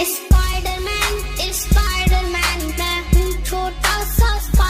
It's